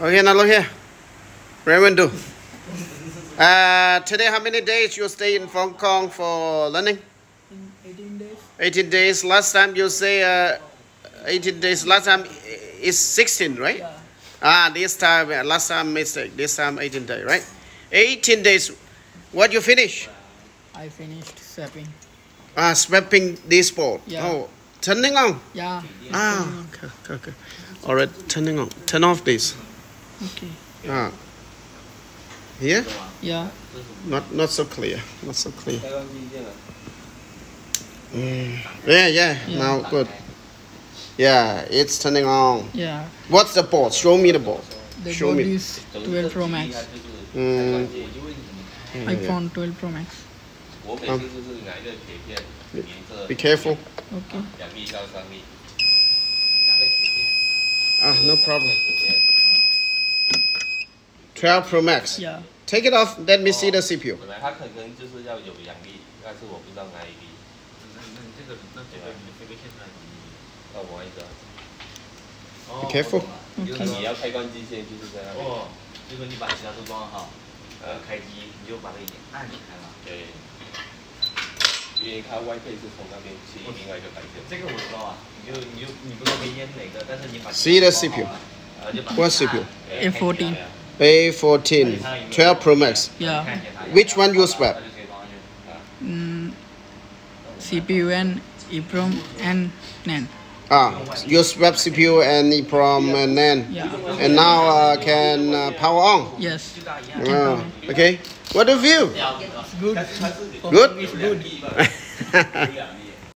Okay, now look here. Raymond, uh, today, how many days you stay in Hong Kong for learning? 18 days. 18 days. Last time you say uh, 18 days. Last time is 16, right? Yeah. Ah, this time, uh, last time mistake. This time 18 days, right? 18 days. What you finish? I finished swapping. Ah, swapping this board. Yeah. Oh, turning on. Yeah. Ah, okay, okay, okay. All right, turning on. Turn off this. Okay. Ah. Here? Yeah. Not not so clear. Not so clear. Mm. Yeah, yeah, yeah. Now good. Yeah, it's turning on. Yeah. What's the board? Show me the board. The Show board me. is 12 Pro Max. Mm. iPhone 12 Pro Max. Um, be careful. Okay. Ah, no problem. 12 Pro Max. Yeah. Take it off. Let me see the CPU. 本来它可能就是要有两粒，但是我不知道哪一粒。那那你这个那这个你这个现在你那我玩一个。 Be careful. 就是你要开关机键就是在那边。哦，就说你把其他都装好，呃，开机你就把它已经按开了。对。因为它 WiFi 是从那边去另外一个白线。这个我知道啊，你就你就你不知道没连哪个，但是你把 See the CPU. 呃就把 What CPU? A14. A14, 12 Pro Max. Yeah. Which one you swap? Mm, CPU and EEPROM and NAND. Ah, you swap CPU and EEPROM and NAND. Yeah. And now uh, can uh, power on? Yes. Ah, okay. What of you? Good. Good? good.